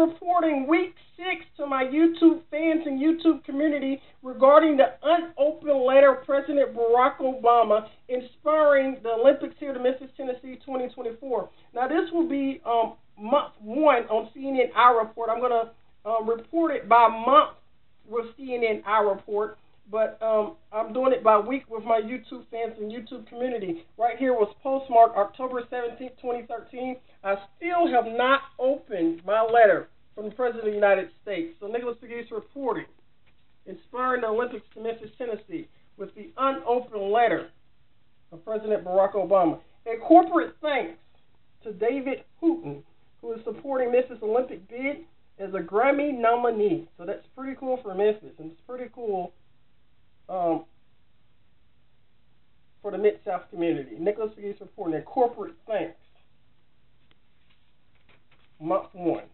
reporting week six to my YouTube fans and YouTube community regarding the unopened letter President Barack Obama inspiring the Olympics here to Memphis, Tennessee 2024. Now, this will be um, month one on CNN iReport. I'm going to um, report it by month with CNN iReport but um, I'm doing it by week with my YouTube fans and YouTube community. Right here was postmarked October 17, 2013. I still have not opened my letter from the President of the United States. So Nicholas Pegues reporting, inspiring the Olympics to Memphis, Tennessee, with the unopened letter of President Barack Obama. A corporate thanks to David Hooten, who is supporting Memphis Olympic bid as a Grammy nominee. So that's pretty cool for Memphis, and it's pretty cool um, for the Mid South community. Nicholas Pegues reporting a corporate thanks. Month one.